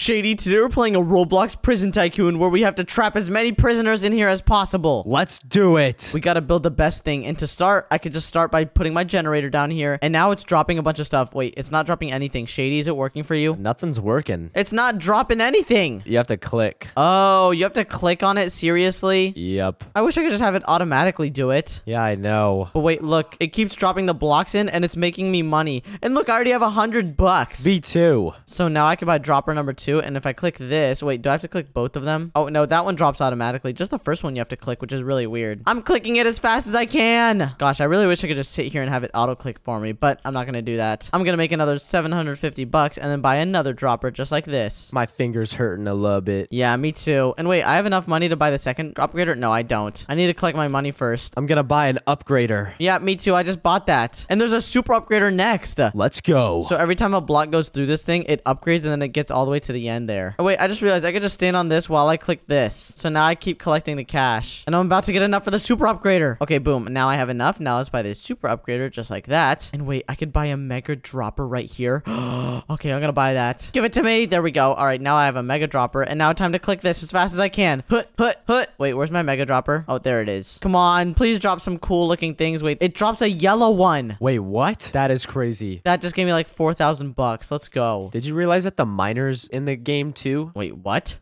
Shady, today we're playing a Roblox prison tycoon where we have to trap as many prisoners in here as possible. Let's do it. We gotta build the best thing. And to start, I could just start by putting my generator down here. And now it's dropping a bunch of stuff. Wait, it's not dropping anything. Shady, is it working for you? Nothing's working. It's not dropping anything. You have to click. Oh, you have to click on it? Seriously? Yep. I wish I could just have it automatically do it. Yeah, I know. But wait, look, it keeps dropping the blocks in and it's making me money. And look, I already have a hundred bucks. V2. So now I can buy dropper number two, and if I click this, wait, do I have to click both of them? Oh, no, that one drops automatically. Just the first one you have to click, which is really weird. I'm clicking it as fast as I can. Gosh, I really wish I could just sit here and have it auto-click for me, but I'm not gonna do that. I'm gonna make another 750 bucks and then buy another dropper just like this. My finger's hurting a little bit. Yeah, me too. And wait, I have enough money to buy the second upgrader? No, I don't. I need to collect my money first. I'm gonna buy an upgrader. Yeah, me too. I just bought that. And there's a super upgrader next. Let's go. So every time a block goes through this thing, it upgrades and then it gets all the way to the end there. Oh, wait, I just realized I could just stand on this while I click this. So now I keep collecting the cash. And I'm about to get enough for the super upgrader. Okay, boom. Now I have enough. Now let's buy this super upgrader just like that. And wait, I could buy a mega dropper right here. okay, I'm gonna buy that. Give it to me. There we go. All right, now I have a mega dropper. And now time to click this as fast as I can. Hut, hut, hut. Wait, where's my mega dropper? Oh, there it is. Come on, please drop some cool looking things. Wait, it drops a yellow one. Wait, what? That is crazy. That just gave me like 4,000 bucks. Let's go. Did you realize that the miners in the game too? Wait, what?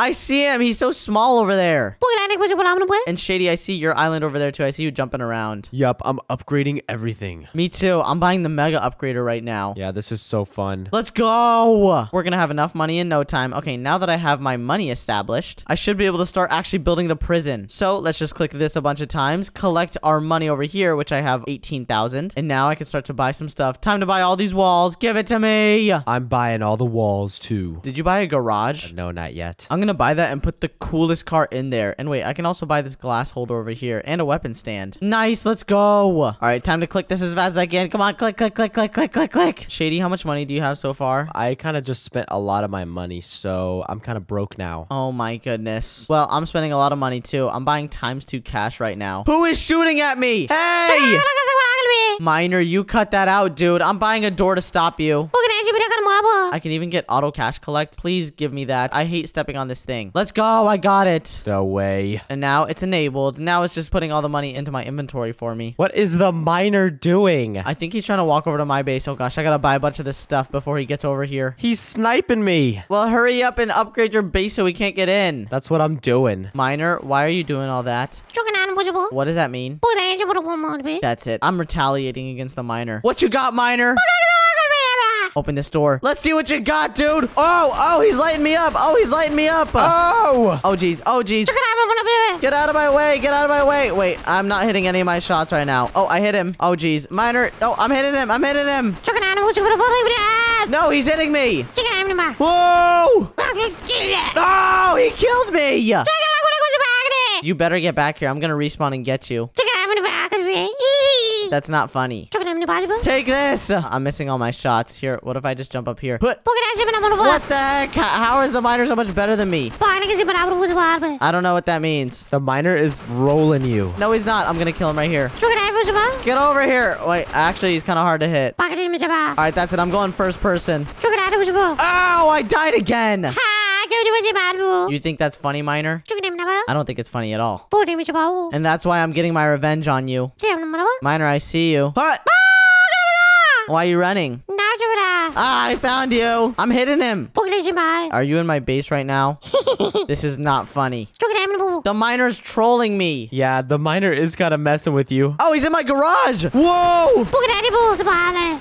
I I see him. He's so small over there. And Shady, I see your island over there too. I see you jumping around. Yup, I'm upgrading everything. Me too. I'm buying the mega upgrader right now. Yeah, this is so fun. Let's go. We're going to have enough money in no time. Okay, now that I have my money established, I should be able to start actually building the prison. So let's just click this a bunch of times, collect our money over here, which I have 18,000. And now I can start to buy some stuff. Time to buy all these walls. Give it to me. I'm buying all the walls too. Did you buy a garage? Uh, no, not yet. I'm gonna buy that and put the coolest car in there. And wait, I can also buy this glass holder over here and a weapon stand. Nice, let's go. All right, time to click this as fast as I can. Come on, click, click, click, click, click, click, click. Shady, how much money do you have so far? I kind of just spent a lot of my money, so I'm kind of broke now. Oh my goodness. Well, I'm spending a lot of money too. I'm buying times two cash right now. Who is shooting at me? Hey! Miner, you cut that out, dude. I'm buying a door to stop you. I can even get auto cash collect. Please give me that. I hate stepping on this thing. Let's go. I got it. No way. And now it's enabled. Now it's just putting all the money into my inventory for me. What is the miner doing? I think he's trying to walk over to my base. Oh gosh, I gotta buy a bunch of this stuff before he gets over here. He's sniping me. Well, hurry up and upgrade your base so we can't get in. That's what I'm doing. Miner, why are you doing all that? What does that mean? That's it. I'm retaliating against the miner. What you got, miner? Open this door. Let's see what you got, dude. Oh, oh, he's lighting me up. Oh, he's lighting me up. Oh! Oh, jeez. Oh, jeez. Get out of my way. Get out of my way. Wait, I'm not hitting any of my shots right now. Oh, I hit him. Oh, jeez. Miner. Oh, I'm hitting him. I'm hitting him. No, he's hitting me. Whoa! Oh, he killed me. You better get back here. I'm going to respawn and get you. That's not funny. Take this. I'm missing all my shots. Here, what if I just jump up here? What the heck? How- How is the miner so much better than me? I don't know what that means. The miner is rolling you. No, he's not. I'm going to kill him right here. Get over here. Wait, actually, he's kind of hard to hit. All right, that's it. I'm going first person. Oh, I died again. You think that's funny, Miner? I don't think it's funny at all. And that's why I'm getting my revenge on you. Miner, I see you. What? Why are you running? Ah, I found you. I'm hitting him. Are you in my base right now? this is not funny. The miner's trolling me. Yeah, the miner is kind of messing with you. Oh, he's in my garage. Whoa.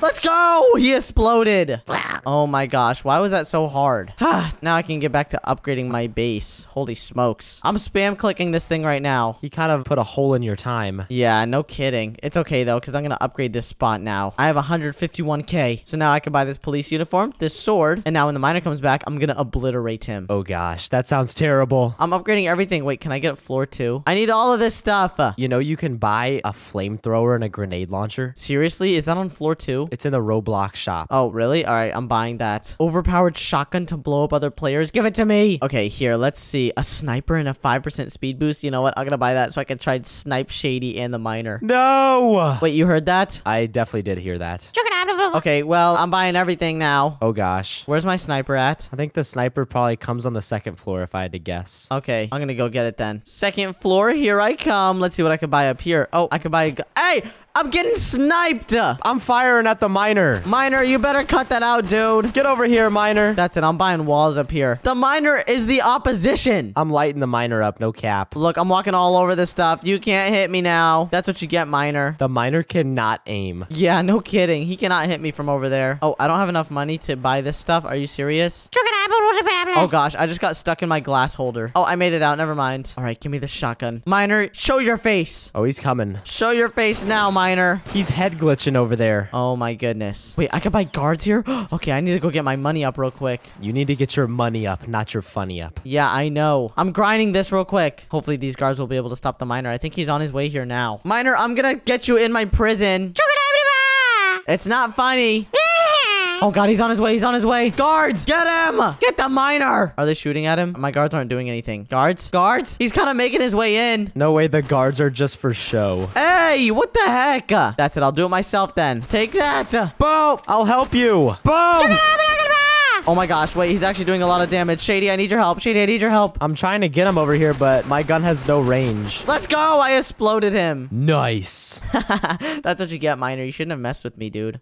Let's go. He exploded. Oh my gosh. Why was that so hard? now I can get back to upgrading my base. Holy smokes. I'm spam clicking this thing right now. He kind of put a hole in your time. Yeah, no kidding. It's okay though, because I'm going to upgrade this spot now. I have 151k. So now I can buy this police uniform, this sword, and now when the miner comes back, I'm going to obliterate him. Oh gosh, that sounds terrible. I'm upgrading everything. Wait, can I get a floor two? I need all of this stuff. You know, you can buy a flamethrower and a grenade launcher. Seriously? Is that on floor two? It's in the Roblox shop. Oh, really? All right, I'm buying that. Overpowered shotgun to blow up other players. Give it to me. Okay, here, let's see. A sniper and a 5% speed boost. You know what? I'm going to buy that so I can try and snipe Shady and the miner. No! Wait, you heard that? I definitely did hear that. Okay, well, I'm buying everything now. Oh gosh. Where's my sniper at? I think the sniper probably comes on the second floor if I had to guess. Okay, I'm gonna go get it then. Second floor, here I come. Let's see what I can buy up here. Oh, I can buy a gu- Hey! I'm getting sniped! I'm firing at the miner. Miner, you better cut that out, dude. Get over here, miner. That's it. I'm buying walls up here. The miner is the opposition. I'm lighting the miner up, no cap. Look, I'm walking all over this stuff. You can't hit me now. That's what you get, miner. The miner cannot aim. Yeah, no kidding. He cannot hit me from over there. Oh, I don't have enough money to buy this stuff. Are you serious? Oh gosh, I just got stuck in my glass holder. Oh, I made it out. Never mind. All right, give me the shotgun. Miner, show your face. Oh, he's coming. Show your face now, Miner. He's head glitching over there. Oh my goodness. Wait, I can buy guards here? okay, I need to go get my money up real quick. You need to get your money up, not your funny up. Yeah, I know. I'm grinding this real quick. Hopefully these guards will be able to stop the miner. I think he's on his way here now. Miner, I'm gonna get you in my prison. It's not funny. Oh god, he's on his way. He's on his way. Guards, get him! Get the miner! Are they shooting at him? My guards aren't doing anything. Guards? Guards? He's kind of making his way in. No way the guards are just for show. Hey, what the heck? That's it. I'll do it myself then. Take that. Boom! I'll help you. Boom! Oh my gosh, wait, he's actually doing a lot of damage. Shady, I need your help. Shady, I need your help. I'm trying to get him over here, but my gun has no range. Let's go. I exploded him. Nice. That's what you get, Miner. You shouldn't have messed with me, dude.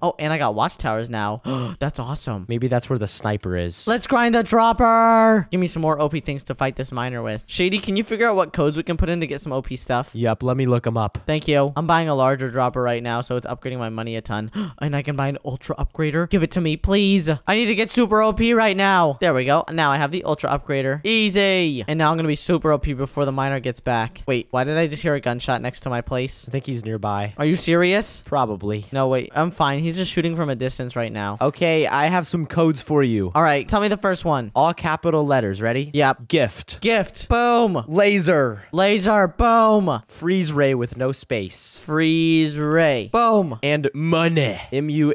Oh, and I got watchtowers now. That's awesome. Maybe that's where the sniper is. Let's grind the dropper. Give me some more OP things to fight this miner with. Shady, can you figure out what codes we can put in to get some OP stuff? Yep, let me look them up. Thank you. I'm buying a larger dropper right now, so it's upgrading my money a ton. and I can buy an ultra upgrader. Give it to me, please. I need to get super OP right now. There we go. Now I have the ultra upgrader. Easy. And now I'm going to be super OP before the miner gets back. Wait, why did I just hear a gunshot next to my place? I think he's nearby. Are you serious? Probably. No, wait. I'm fine. He's just shooting from a distance right now. Okay, I have some codes for you. All right, tell me the first one. All capital letters. Ready? Yep. Gift. Gift. Boom. Laser. Laser. Boom. Freeze ray with no space. Freeze ray. Boom. And money. M U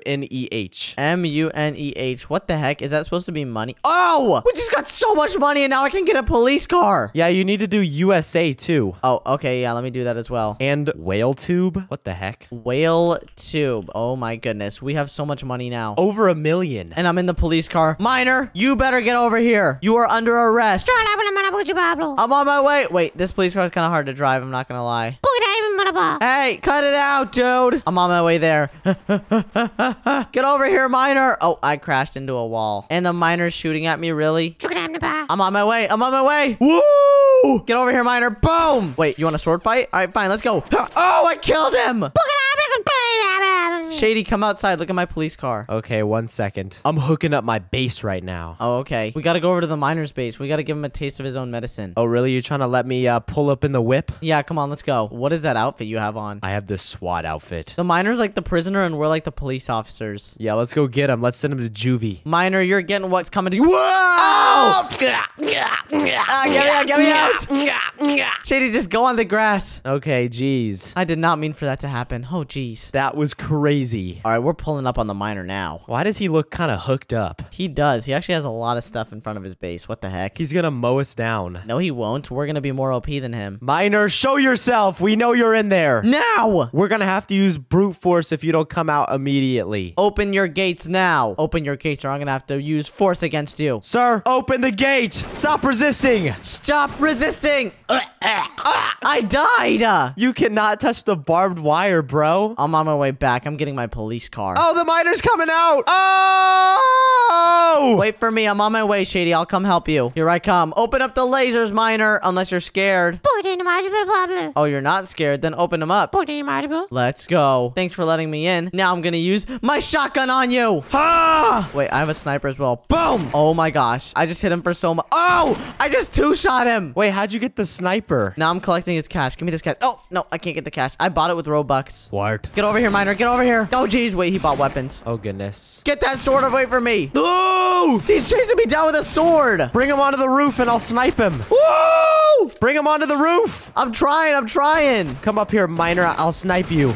N E H. M-U-N-E-H. What the heck? Is that supposed to be money? Oh! We just got so much money and now I can get a police car. Yeah, you need to do USA too. Oh, okay. Yeah, let me do that as well. And whale tube. What the heck? Whale tube. Oh my goodness. We have so much money now. Over a million. And I'm in the police car. Miner, you better get over here. You are under arrest. I'm on my way. Wait, this police car is kind of hard to drive. I'm not going to lie. Hey, cut it out, dude. I'm on my way there. Get over here, miner. Oh, I crashed into a wall. And the miner's shooting at me, really? I'm on my way. I'm on my way. Woo! Get over here, miner. Boom. Wait, you want a sword fight? All right, fine. Let's go. Oh, I killed him. Shady, come outside. Look at my police car. Okay, one second. I'm hooking up my base right now. Oh, okay. We got to go over to the miner's base. We got to give him a taste of his own medicine. Oh, really? You're trying to let me uh, pull up in the whip? Yeah, come on. Let's go. What is that outfit you have on? I have this SWAT outfit. The miner's like the prisoner and we're like the police officers. Yeah, let's go get him. Let's send him to juvie. Miner, you're getting what's coming to you. Whoa! Ah, get me out, get me out. Shady, just go on the grass. Okay, jeez. I did not mean for that to happen. Oh, jeez. That was crazy. All right, we're pulling up on the miner now. Why does he look kind of hooked up? He does. He actually has a lot of stuff in front of his base. What the heck? He's gonna mow us down. No, he won't. We're going to be more OP than him. Miner, show yourself. We know you're in there. Now! We're gonna have to use brute force if you don't come out immediately. Open your gates now. Open your gates or I'm going to have to use force against you. Sir, open the gate. Stop resisting. Stop resisting. Ah! I died. You cannot touch the barbed wire, bro. I'm on my way back. I'm getting my police car. Oh, the miner's coming out. Oh! Wait for me. I'm on my way, Shady. I'll come help you. Here I come. Open up the lasers, miner, unless you're scared. Oh, you're not scared? Then open them up. Let's go. Thanks for letting me in. Now I'm gonna use my shotgun on you. Ah! Wait, I have a sniper as well. Boom! Oh my gosh. I just hit him for so much. Oh! I just two-shot him. Wait, how'd you get the sniper? Now I'm collecting his cash. Give me this cash. Oh, no, I can't get the cash. I bought it with Robux. What? Get over here, miner. Get over here. Oh, jeez. Wait, he bought weapons. Oh, goodness. Get that sword away from me. He's chasing me down with a sword. Bring him onto the roof and I'll snipe him. Woo! Bring him onto the roof. I'm trying. I'm trying. Come up here, miner. I'll snipe you.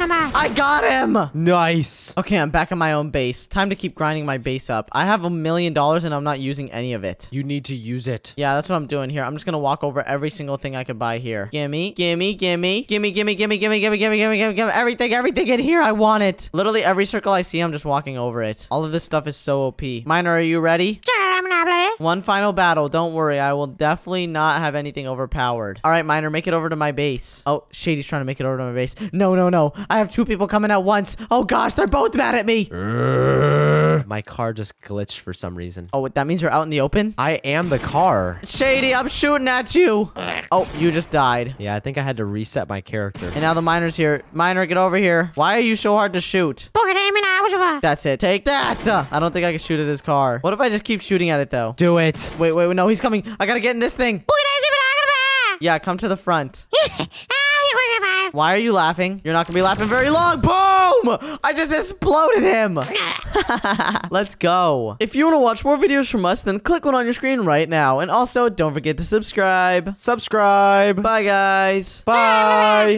I got him. Nice. Okay, I'm back in my own base. Time to keep grinding my base up. I have a million dollars and I'm not using any of it. You need to use it. Yeah, that's what I'm doing here. I'm just gonna walk over every single thing I could buy here. Gimme, gimme, gimme, gimme, gimme, gimme, gimme, gimme, gimme, gimme, gimme, gimme, everything, everything in here. I want it. Literally every circle I see, I'm just walking over it. All of this stuff is so OP. Miner, are you ready? One final battle. Don't worry. I will definitely not have anything overpowered. All right, Miner, make it over to my base. Oh, Shady's trying to make it over to my base. No, no, no. I have two people coming at once. Oh, gosh. They're both mad at me. Uh. My car just glitched for some reason. Oh, that means you're out in the open? I am the car. Shady, I'm shooting at you. Oh, you just died. Yeah, I think I had to reset my character. And now the miner's here. Miner, get over here. Why are you so hard to shoot? That's it. Take that. Uh, I don't think I can shoot at his car. What if I just keep shooting at it, though? Do it. Wait, wait, wait. No, he's coming. I gotta get in this thing. Yeah, come to the front. Why are you laughing? You're not gonna be laughing very long. Boom! I just exploded him. Let's go. If you want to watch more videos from us, then click one on your screen right now. And also, don't forget to subscribe. Subscribe. Bye, guys. Bye.